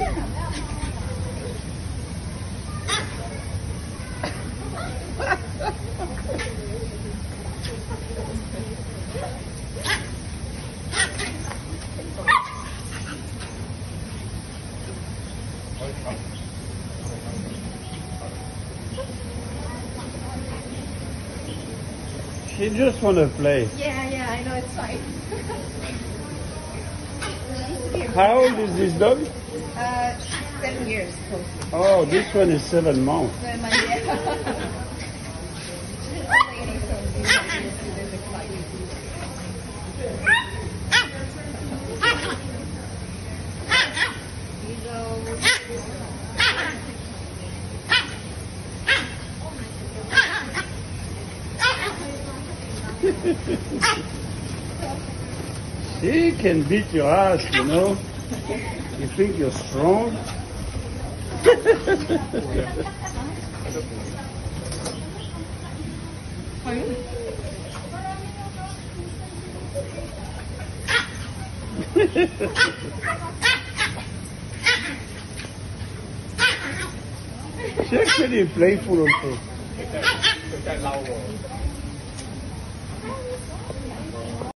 She just want to play. Yeah, yeah, I know it's fine. How old is this dog? Uh, seven years close. Oh, this one is seven months. Seven months, yeah. Lady, so these are the- the She can beat your ass, you know. You think you're strong? She's actually playful also.